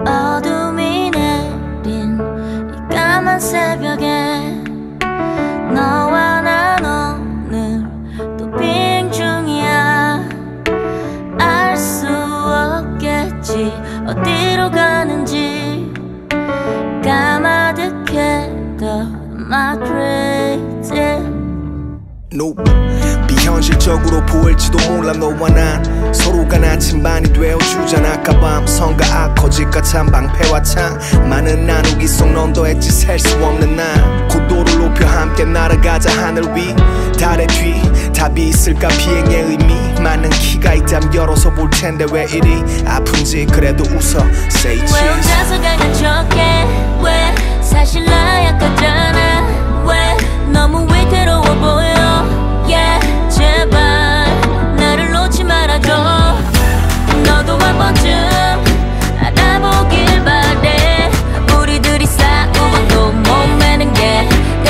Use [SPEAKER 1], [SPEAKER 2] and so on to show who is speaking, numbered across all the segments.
[SPEAKER 1] 어둠이 내린 이 까만 새벽에 너와 난 오늘 또 비행 중이야. 알 수 없겠지. 어디로 가는
[SPEAKER 2] Nope. 비현실적으로 보일지도 몰라 너와 난. 서로가 나침반이 되어주잖아. 까밤 성과 악 거짓과 참 방패와 창. 많은 나누기 속넌 더했지 셀 수 없는 날 고도를 높여 함께 날아가자 하늘 위. 달의 뒤 답이 있을까 비행의 의미. 많은 키가 있다면 열어서 볼 텐데 왜 이리 아픈지. 그래도 웃어 Say
[SPEAKER 1] 왜
[SPEAKER 2] cheese
[SPEAKER 1] 혼자서 강한 척해? 왜 사실 나 약하잖아? 왜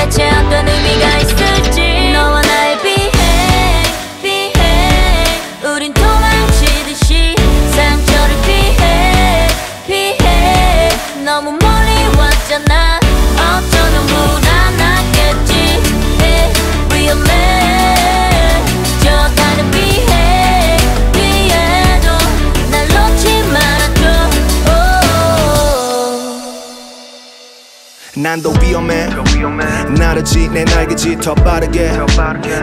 [SPEAKER 1] 게 대체 어떤 의
[SPEAKER 2] 난 더 위험해. 나르지 내 날개짓 더 빠르게.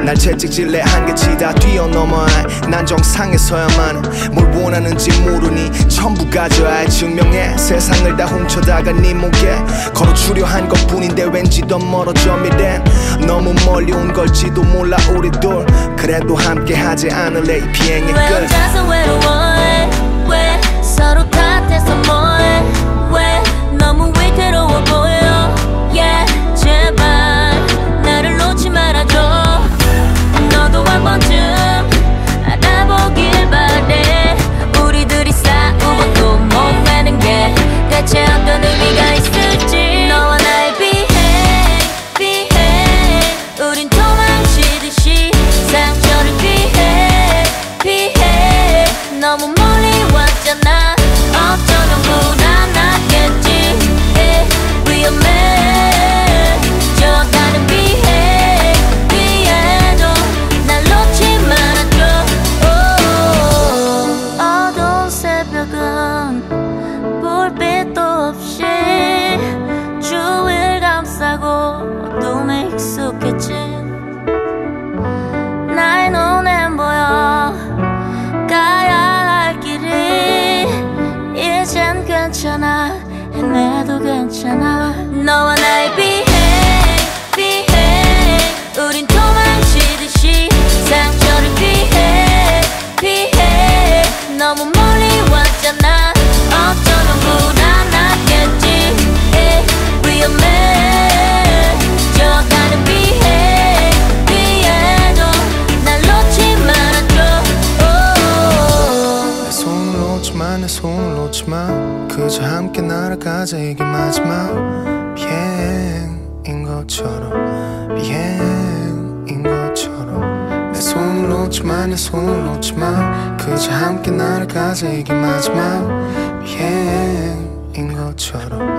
[SPEAKER 2] 날 채찍질래 한계치 다 뛰어넘어 난 정상에서야만 뭘 원하는지 모르니 전부 가져야 해. 증명해. 세상을 다 훔쳐다가 네 목에 걸어주려 한 것뿐인데 왠지 더 멀어져 미랜 너무 멀리 온 걸지도 몰라 우리 둘. 그래도 함께 하지 않을래 이 비행의 왜끝
[SPEAKER 1] 왔잖아 어쩌면 불안하겠지. 에, 위험해 저 다른 비행 위에도 날 놓지 말아줘. 오.
[SPEAKER 2] 내 손을 놓지 마 내 손을 놓지 마 그저 함께 날아가자. 이게 마지막 비행인 것처럼 놓지마 내 손을 놓지마 그저 함께 날아가자 이게 마지막 비행인 것처럼